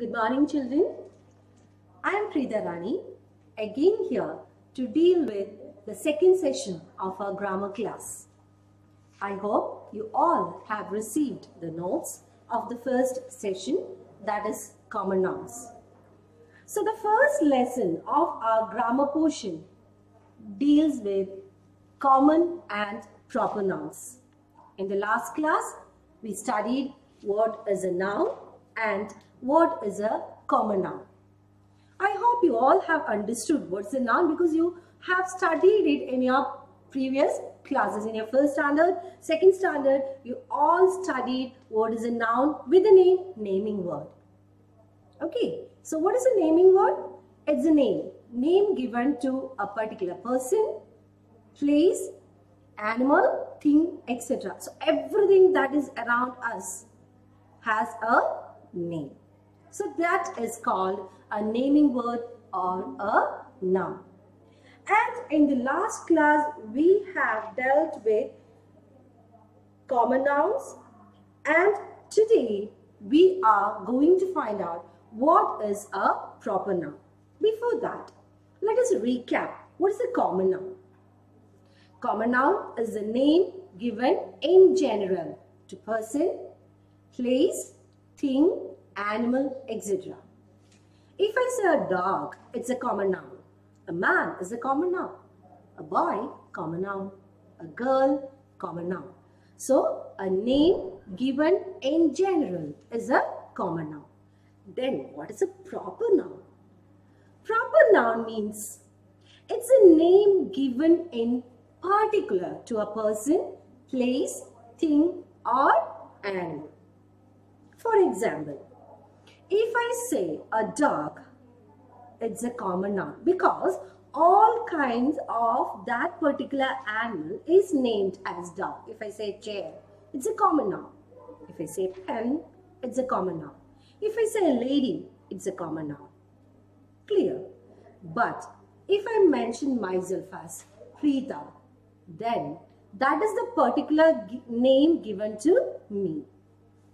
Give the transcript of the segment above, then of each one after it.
Good morning, children. I am Preeta Rani, again here to deal with the second session of our grammar class. I hope you all have received the notes of the first session, that is common nouns. So, the first lesson of our grammar portion deals with common and proper nouns. In the last class, we studied what is a noun and what is a common noun. I hope you all have understood what's a noun because you have studied it in your previous classes. In your first standard, second standard, you all studied what is a noun with the name naming word. Okay, so what is a naming word? It's a name. Name given to a particular person, place, animal, thing, etc. So everything that is around us has a name. So that is called a naming word or a noun. And in the last class, we have dealt with common nouns and today we are going to find out what is a proper noun. Before that, let us recap what is a common noun. Common noun is a name given in general to person, place, thing, animal, etc. If I say a dog, it's a common noun. A man is a common noun. A boy, common noun. A girl, common noun. So, a name given in general is a common noun. Then, what is a proper noun? Proper noun means it's a name given in particular to a person, place, thing or animal. Example, if I say a dog, it's a common noun because all kinds of that particular animal is named as dog. If I say chair, it's a common noun. If I say pen, it's a common noun. If I say lady, it's a common noun. Clear? But if I mention myself as Preeta, then that is the particular name given to me.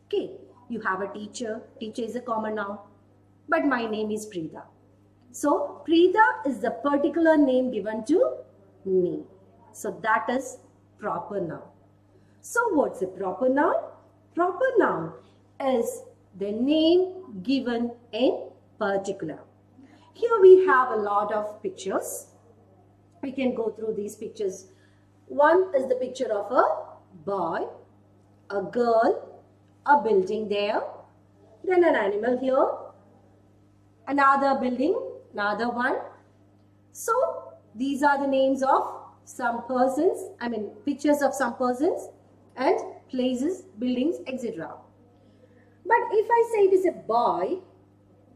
Okay, you have a teacher, teacher is a common noun, but my name is Preeta. So, Preeta is the particular name given to me. So, that is proper noun. So, what's a proper noun? Proper noun is the name given in particular. Here we have a lot of pictures. We can go through these pictures. One is the picture of a boy, a girl, a building there, then an animal here, another building, another one. So, these are the names of some persons, I mean pictures of some persons and places, buildings, etc. But if I say it is a boy,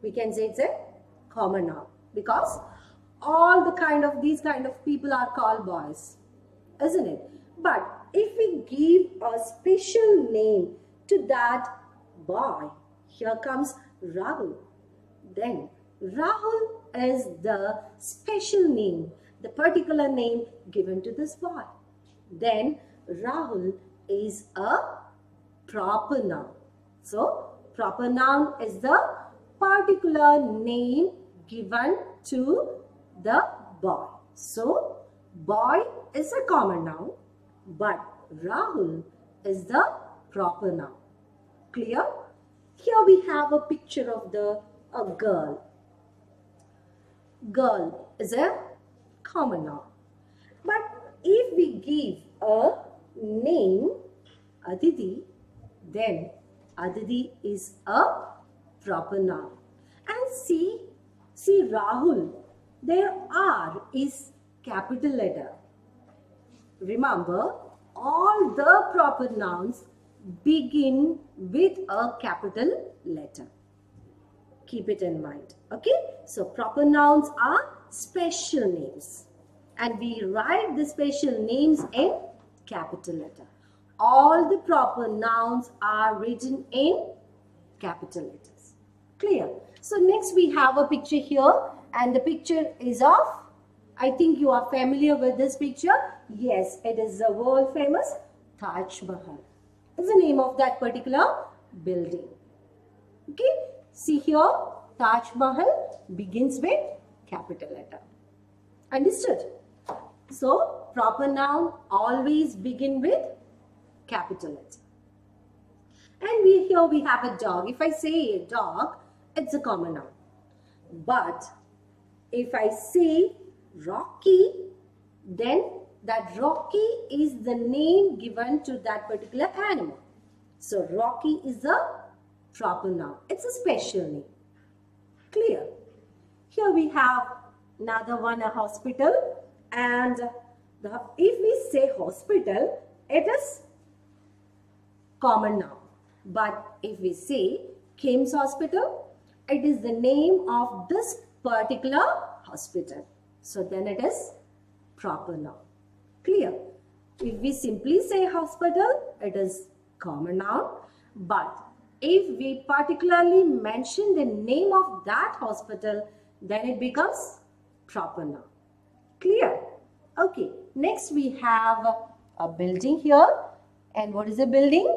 we can say it's a common noun because all the kind of these kind of people are called boys, isn't it? But if we give a special name to that boy, here comes Rahul. Then Rahul is the special name, the particular name given to this boy. Then Rahul is a proper noun. So, proper noun is the particular name given to the boy. So, boy is a common noun, but Rahul is the proper noun. Clear? Here we have a picture of the a girl. Girl is a common noun. But if we give a name Aditi, then Aditi is a proper noun. And see, see Rahul, their R is capital letter. Remember, all the proper nouns begin with a capital letter. Keep it in mind. Okay, so proper nouns are special names and we write the special names in capital letter. All the proper nouns are written in capital letters. Clear? So next we have a picture here and the picture is of, I think you are familiar with this picture. Yes, it is the world famous Taj Mahal. Is the name of that particular building. Okay. See here, Taj Mahal begins with capital letter. Understood? So, proper noun always begin with capital letter. And we here we have a dog. If I say a dog, it's a common noun. But if I say Rocky, then that Rocky is the name given to that particular animal. So Rocky is a proper noun. It's a special name. Clear? Here we have another one, a hospital. And the, if we say hospital, it is common noun. But if we say KIMS Hospital, it is the name of this particular hospital. So then it is proper noun. Clear? If we simply say hospital, it is common noun. But if we particularly mention the name of that hospital, then it becomes proper noun. Clear? Okay. Next we have a building here. And what is a building?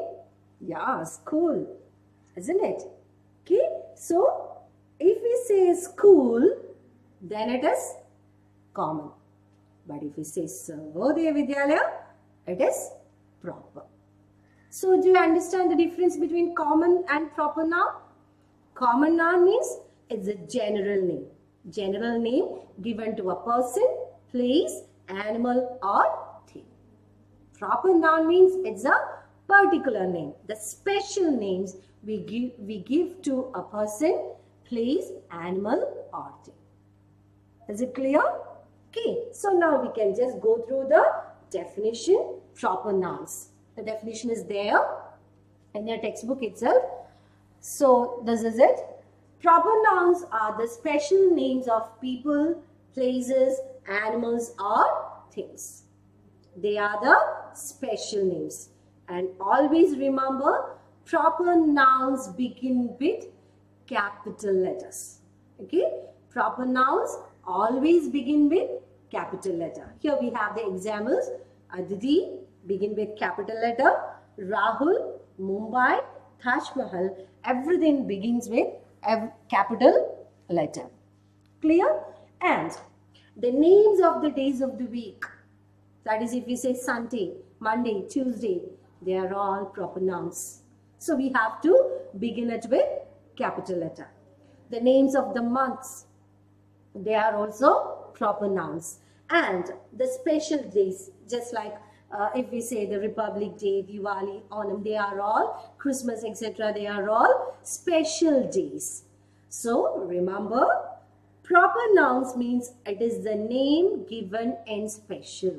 Yeah, school. Isn't it? Okay. So, if we say school, then it is common. But if we say Sarvodaya Vidyalaya, it is proper. So do you understand the difference between common and proper noun? Common noun means it's a general name. General name given to a person, place, animal or thing. Proper noun means it's a particular name. The special names we give, we give to a person, place, animal or thing. Is it clear? Okay, so now we can just go through the definition proper nouns. The definition is there in your textbook itself. So this is it. Proper nouns are the special names of people, places, animals or things. They are the special names. And always remember proper nouns begin with capital letters. Okay. Proper nouns always begin with capital letter. Here we have the examples. Aditi begin with capital letter. Rahul, Mumbai, Taj Mahal, everything begins with capital letter. Clear? And the names of the days of the week. That is if we say Sunday, Monday, Tuesday, they are all proper nouns. So we have to begin it with capital letter. The names of the months, they are also proper nouns. And the special days, just like uh, if we say the Republic Day, Diwali, Onam, they are all, Christmas, etc., they are all special days. So remember, proper nouns means it is the name given in special.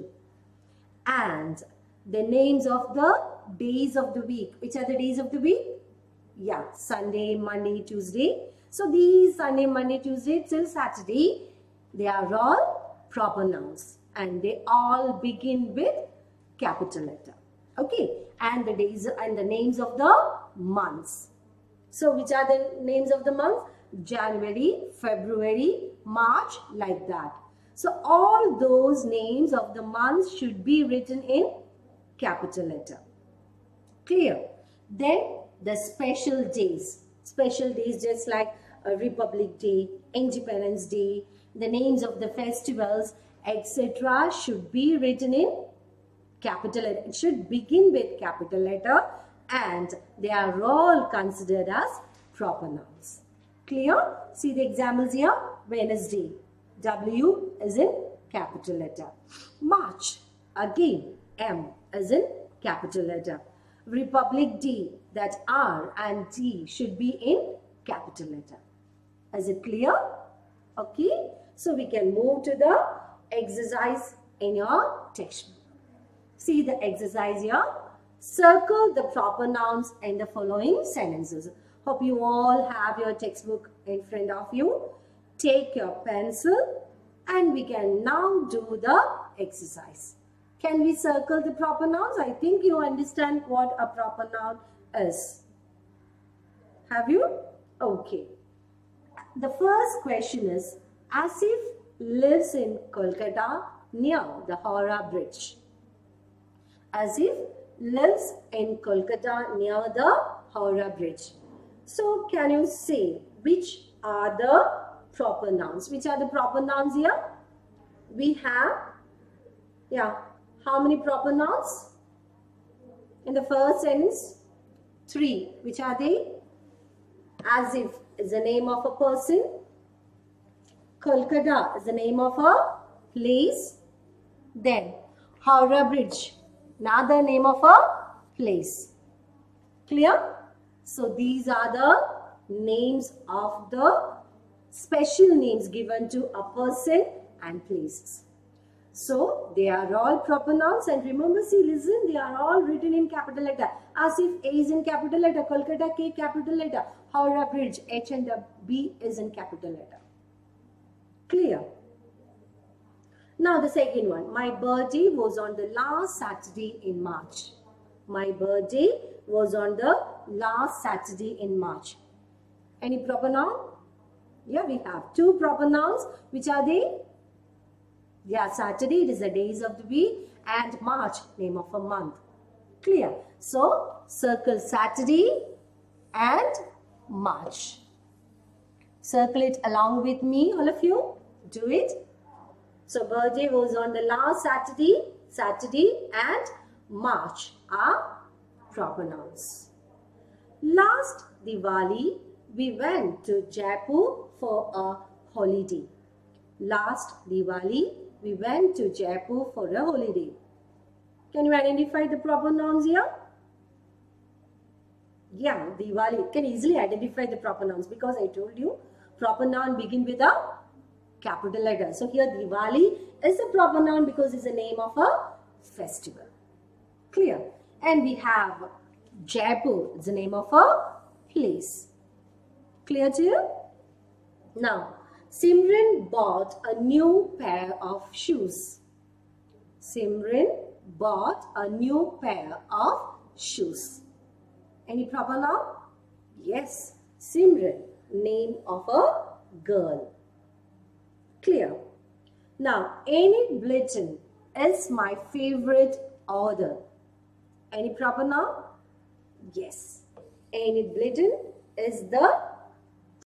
And the names of the days of the week. Which are the days of the week? Yeah, Sunday, Monday, Tuesday. So these Sunday, Monday, Tuesday till Saturday, they are all proper nouns and they all begin with capital letter. Okay, and the days and the names of the months. So which are the names of the months? January, February, March, like that. So all those names of the months should be written in capital letter. Clear? Then the special days. Special days just like Uh, Republic Day, Independence Day, the names of the festivals, etc. should be written in capital letter. It should begin with capital letter and they are all considered as proper nouns. Clear? See the examples here. Wednesday. W is in capital letter. March. Again, M is in capital letter. Republic D, that R and T should be in capital letter. Is it clear? Okay. So we can move to the exercise in your textbook. See the exercise here. Circle the proper nouns in the following sentences. Hope you all have your textbook in front of you. Take your pencil and we can now do the exercise. Can we circle the proper nouns? I think you understand what a proper noun is. Have you? Okay. The first question is, Asif lives in Kolkata near the Howrah Bridge. Asif lives in Kolkata near the Howrah Bridge. So can you say which are the proper nouns. Which are the proper nouns here? We have, yeah, how many proper nouns? In the first sentence, three. Which are they? Asif is the name of a person. Kolkata is the name of a place. Then, Howrah Bridge, another name of a place. Clear? So, these are the names of the special names given to a person and places. So, they are all proper nouns and remember, see, listen, they are all written in capital letter. Asif A is in capital letter, Kolkata K capital letter, Howrah Bridge H and B is in capital letter. Clear? Now the second one. My birthday was on the last Saturday in March. My birthday was on the last Saturday in March. Any proper noun? Yeah, we have two proper nouns. Which are they? Yeah, Saturday, it is the days of the week. And March, name of a month. Clear? So, circle Saturday and March. Circle it along with me, all of you. Do it. So, birthday was on the last Saturday, Saturday and March are proper nouns. Last Diwali, we went to Jaipur for a holiday. Last Diwali, we went to Jaipur for a holiday. Can you identify the proper nouns here? Yeah, Diwali can easily identify the proper nouns because I told you proper noun begin with a capital letter. So here Diwali is a proper noun because it's the name of a festival. Clear? And we have Jaipur, it's the name of a place. Clear to you? Now, Simran bought a new pair of shoes. Simran bought a new pair of shoes. Any proper noun? Yes, Simran, name of a girl. Clear? Now, Enid Blyton is my favorite author. Any proper noun? Yes, Enid Blyton is the